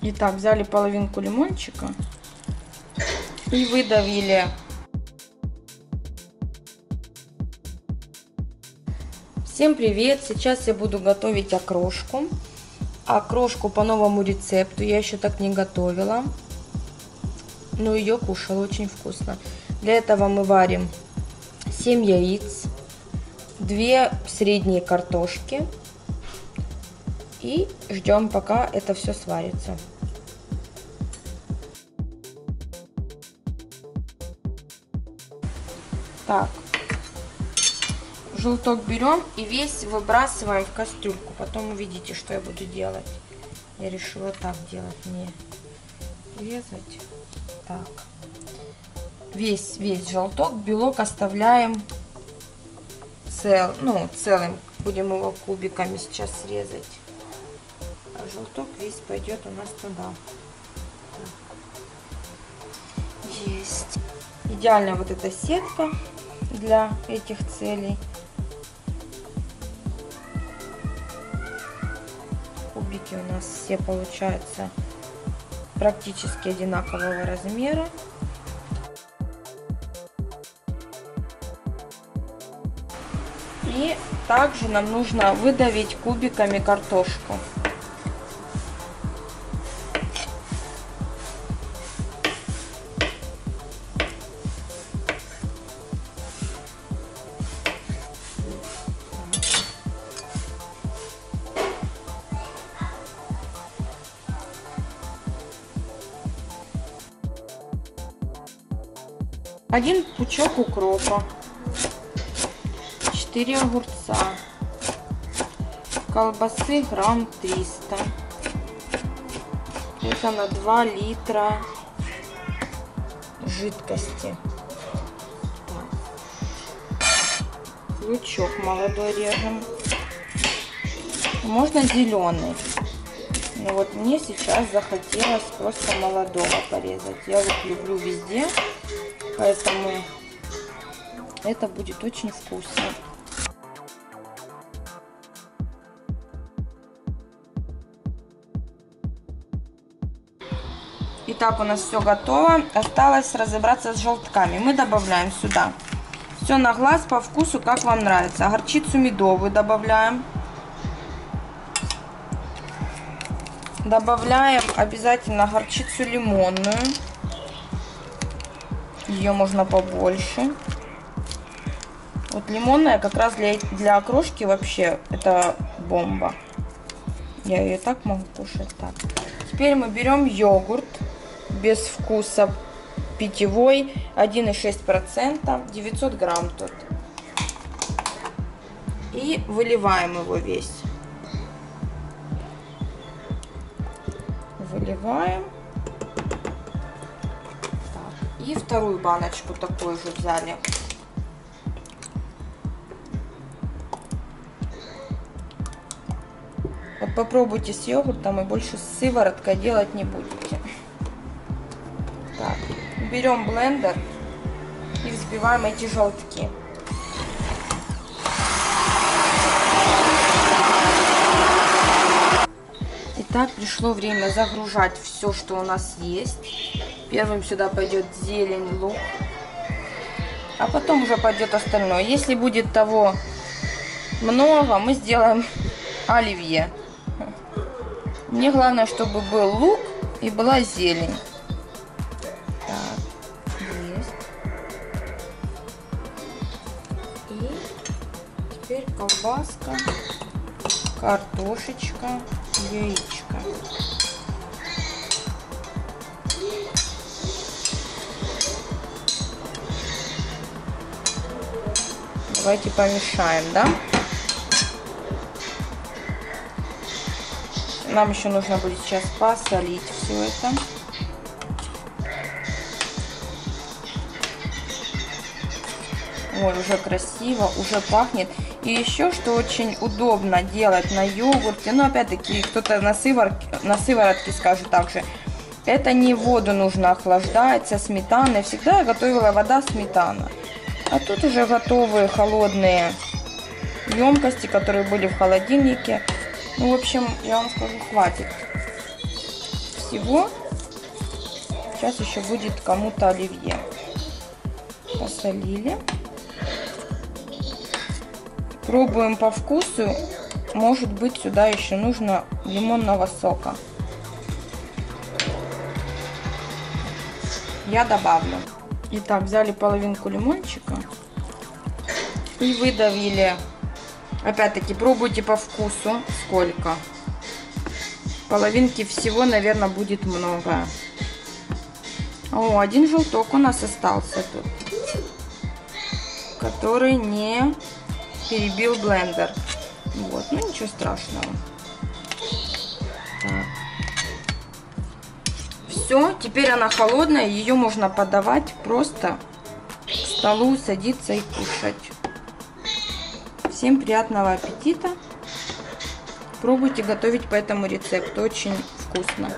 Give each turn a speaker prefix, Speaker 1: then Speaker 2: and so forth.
Speaker 1: Итак, взяли половинку лимончика и выдавили. Всем привет! Сейчас я буду готовить окрошку. Окрошку по новому рецепту. Я еще так не готовила. Но ее кушала очень вкусно. Для этого мы варим 7 яиц, 2 средние картошки, и ждем, пока это все сварится. Так, желток берем и весь выбрасываем в кастрюльку. Потом увидите, что я буду делать. Я решила так делать, не резать. Так. Весь, весь желток, белок оставляем цел, ну, целым. Будем его кубиками сейчас срезать желток весь пойдет у нас туда. Есть. Идеальная вот эта сетка для этих целей. Кубики у нас все получаются практически одинакового размера. И также нам нужно выдавить кубиками картошку. Один пучок укропа, 4 огурца, колбасы грамм 300, это на 2 литра жидкости. Лучок молодой режем. Можно зеленый. Но вот мне сейчас захотелось просто молодого порезать. Я вот люблю везде Поэтому это будет очень вкусно. Итак, у нас все готово. Осталось разобраться с желтками. Мы добавляем сюда все на глаз по вкусу, как вам нравится. Горчицу медовую добавляем. Добавляем обязательно горчицу лимонную. Ее можно побольше. Вот лимонная как раз для, для окрошки вообще это бомба. Я ее так могу кушать. Так. Теперь мы берем йогурт без вкуса питьевой 1,6%, 900 грамм тут. И выливаем его весь. Выливаем. И вторую баночку такой же взяли. Вот попробуйте с йогуртом и больше сывороткой делать не будете. Так, берем блендер и взбиваем эти желтки. Итак, пришло время загружать все, что у нас есть. Первым сюда пойдет зелень, лук. А потом уже пойдет остальное. Если будет того много, мы сделаем оливье. Мне главное, чтобы был лук и была зелень. Так, есть. И теперь колбаска, картошечка, яичко. Давайте помешаем, да? Нам еще нужно будет сейчас посолить все это. Ой, уже красиво, уже пахнет. И еще, что очень удобно делать на йогурте, но опять-таки кто-то на, сыворотке, на сыворотке скажет также, это не воду нужно охлаждать со сметаной. Всегда я готовила вода сметана. А тут уже готовые холодные емкости, которые были в холодильнике. Ну, в общем, я вам скажу, хватит. всего. Сейчас еще будет кому-то оливье. Посолили. Пробуем по вкусу. Может быть сюда еще нужно лимонного сока. Я добавлю. Итак, взяли половинку лимончика и выдавили. Опять-таки пробуйте по вкусу сколько. Половинки всего, наверное, будет много. О, один желток у нас остался тут, который не перебил блендер. Вот, ну ничего страшного. Так. Все, теперь она холодная, ее можно подавать просто к столу, садиться и кушать. Всем приятного аппетита! Пробуйте готовить по этому рецепту, очень вкусно.